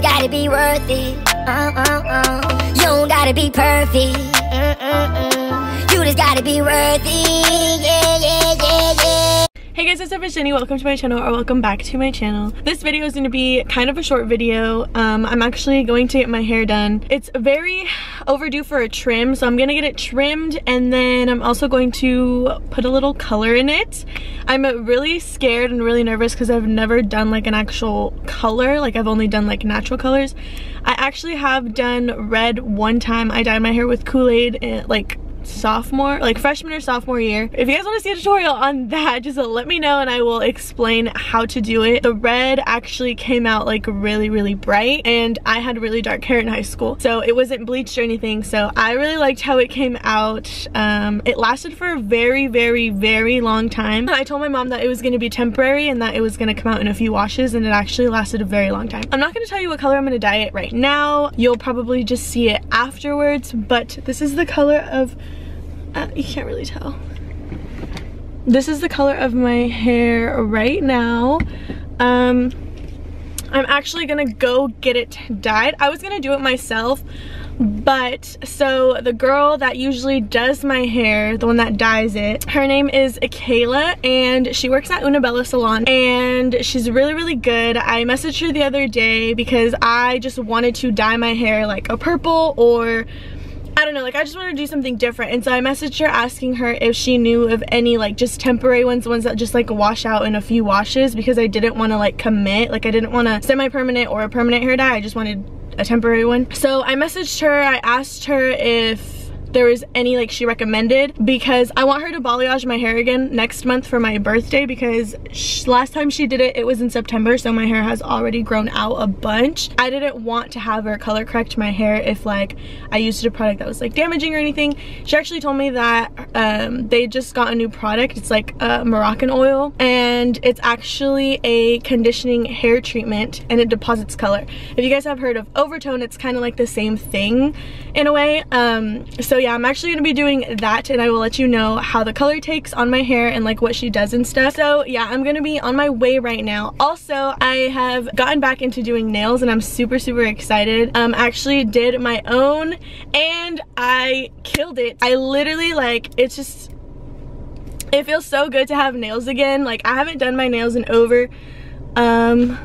just gotta be worth it. Uh, uh, uh. You don't gotta be perfect. Mm, mm, mm. You just gotta be worth it. Yeah, yeah, yeah, yeah. Hey guys? It's Jennie. Welcome to my channel or welcome back to my channel. This video is going to be kind of a short video. Um, I'm actually going to get my hair done. It's very overdue for a trim, so I'm going to get it trimmed and then I'm also going to put a little color in it. I'm really scared and really nervous because I've never done like an actual color. Like I've only done like natural colors. I actually have done red one time. I dyed my hair with Kool-Aid and like sophomore, like freshman or sophomore year. If you guys want to see a tutorial on that, just let me know and I will explain how to do it. The red actually came out like really, really bright and I had really dark hair in high school. So it wasn't bleached or anything. So I really liked how it came out. Um, it lasted for a very, very, very long time. I told my mom that it was going to be temporary and that it was going to come out in a few washes and it actually lasted a very long time. I'm not going to tell you what color I'm going to dye it right now. You'll probably just see it afterwards, but this is the color of uh, you can't really tell. This is the color of my hair right now. Um, I'm actually gonna go get it dyed. I was gonna do it myself, but so the girl that usually does my hair, the one that dyes it, her name is Kayla and she works at Unabella Salon and she's really, really good. I messaged her the other day because I just wanted to dye my hair like a purple or don't know, like I just wanted to do something different. And so I messaged her asking her if she knew of any like just temporary ones, ones that just like wash out in a few washes because I didn't want to like commit. Like I didn't want a semi-permanent or a permanent hair dye. I just wanted a temporary one. So I messaged her, I asked her if there was any like she recommended because I want her to balayage my hair again next month for my birthday because last time she did it it was in September so my hair has already grown out a bunch. I didn't want to have her color correct my hair if like I used a product that was like damaging or anything. She actually told me that um, they just got a new product. It's like a Moroccanoil and it's actually a conditioning hair treatment and it deposits color. If you guys have heard of overtone it's kind of like the same thing in a way. Um, so yeah, I'm actually gonna be doing that and I will let you know how the color takes on my hair and like what she does and stuff. So yeah, I'm gonna be on my way right now. Also, I have gotten back into doing nails and I'm super, super excited. Um, actually did my own and I killed it. I literally like, it's just, it feels so good to have nails again. Like I haven't done my nails in over, um,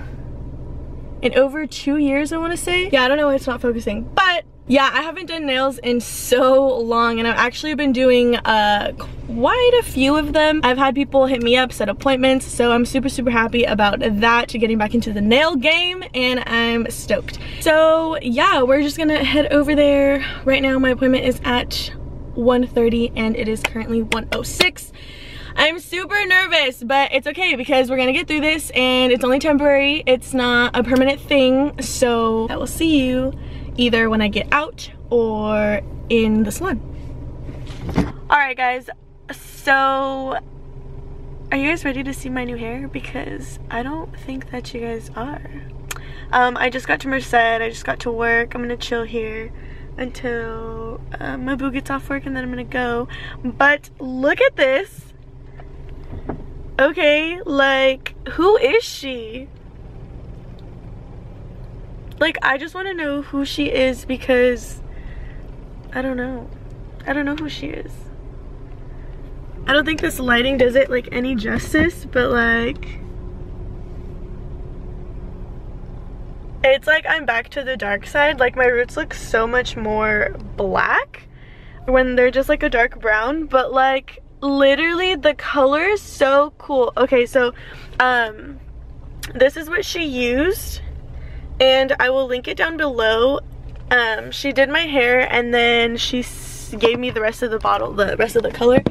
in over two years, I wanna say. Yeah, I don't know why it's not focusing, but yeah i haven't done nails in so long and i've actually been doing uh quite a few of them i've had people hit me up set appointments so i'm super super happy about that to getting back into the nail game and i'm stoked so yeah we're just gonna head over there right now my appointment is at 1:30, and it is currently 1.06. I'm super nervous, but it's okay because we're gonna get through this and it's only temporary. It's not a permanent thing. So I will see you either when I get out or in the salon. All right, guys. So, are you guys ready to see my new hair? Because I don't think that you guys are. Um, I just got to Merced. I just got to work. I'm gonna chill here until uh, my boo gets off work and then I'm gonna go. But look at this. Okay, like, who is she? Like, I just want to know who she is because I don't know. I don't know who she is. I don't think this lighting does it like any justice, but like it's like I'm back to the dark side. Like my roots look so much more black when they're just like a dark brown, but like literally the color is so cool. Okay, so um this is what she used and I will link it down below. Um, she did my hair and then she gave me the rest of the bottle, the rest of the color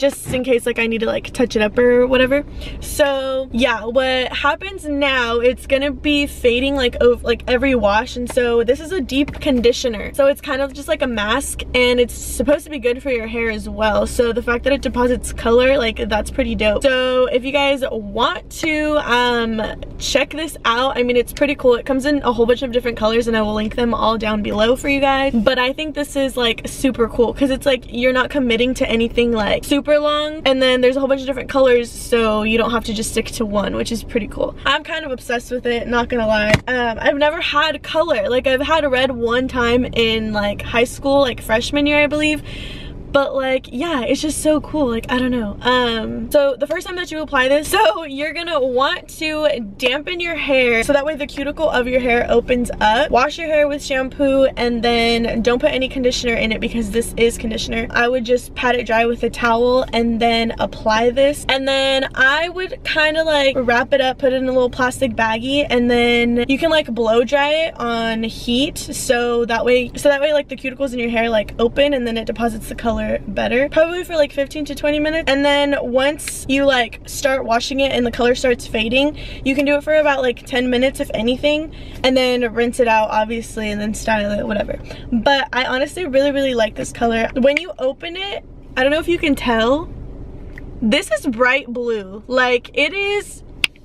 just in case like I need to like touch it up or whatever. So yeah, what happens now, it's gonna be fading like over like every wash. And so this is a deep conditioner. So it's kind of just like a mask and it's supposed to be good for your hair as well. So the fact that it deposits color, like that's pretty dope. So if you guys want to um, check this out, I mean, it's pretty cool. It comes in a whole bunch of different colors and I will link them all down below for you guys. But I think this is like super cool because it's like you're not committing to anything like super super long. And then there's a whole bunch of different colors so you don't have to just stick to one, which is pretty cool. I'm kind of obsessed with it, not gonna lie. Um, I've never had color. Like I've had a red one time in like high school, like freshman year, I believe but like yeah it's just so cool like i don't know um so the first time that you apply this so you're gonna want to dampen your hair so that way the cuticle of your hair opens up. Wash your hair with shampoo and then don't put any conditioner in it because this is conditioner. I would just pat it dry with a towel and then apply this. And then i would kind of like wrap it up put it in a little plastic baggie and then you can like blow dry it on heat so that way so that way like the cuticles in your hair like open and then it deposits the color better. Probably for like 15 to 20 minutes. And then once you like start washing it and the color starts fading, you can do it for about like 10 minutes if anything. And then rinse it out obviously and then style it, whatever. But I honestly really, really like this color. When you open it, I don't know if you can tell, this is bright blue. Like it is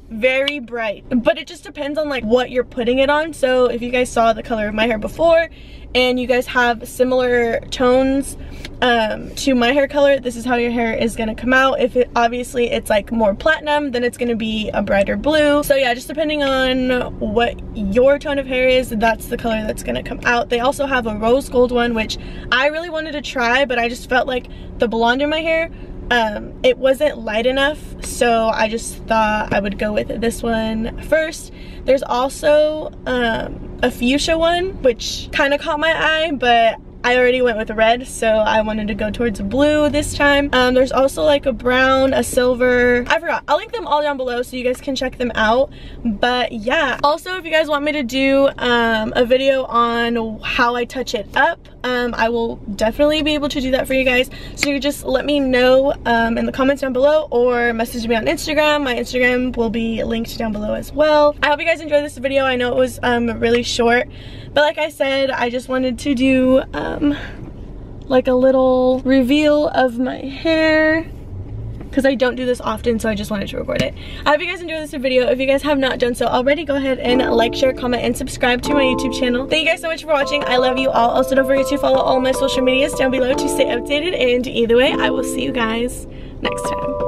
very bright but it just depends on like what you're putting it on so if you guys saw the color of my hair before and you guys have similar tones um, to my hair color, this is how your hair is gonna come out. If it obviously it's like more platinum, then it's gonna be a brighter blue. So yeah, just depending on what your tone of hair is, that's the color that's gonna come out. They also have a rose gold one, which I really wanted to try, but I just felt like the blonde in my hair um, it wasn't light enough so I just thought I would go with this one first there's also um, a fuchsia one which kind of caught my eye but I already went with red, so I wanted to go towards blue this time. Um, there's also like a brown, a silver. I forgot. I'll link them all down below so you guys can check them out. But yeah. Also, if you guys want me to do um, a video on how I touch it up, um, I will definitely be able to do that for you guys. So you just let me know um, in the comments down below or message me on Instagram. My Instagram will be linked down below as well. I hope you guys enjoyed this video. I know it was um, really short. But like I said, I just wanted to do um, like a little reveal of my hair because I don't do this often so I just wanted to record it. I hope you guys enjoyed this video. If you guys have not done so already, go ahead and like, share, comment, and subscribe to my YouTube channel. Thank you guys so much for watching. I love you all. Also, don't forget to follow all my social medias down below to stay updated. And either way, I will see you guys next time.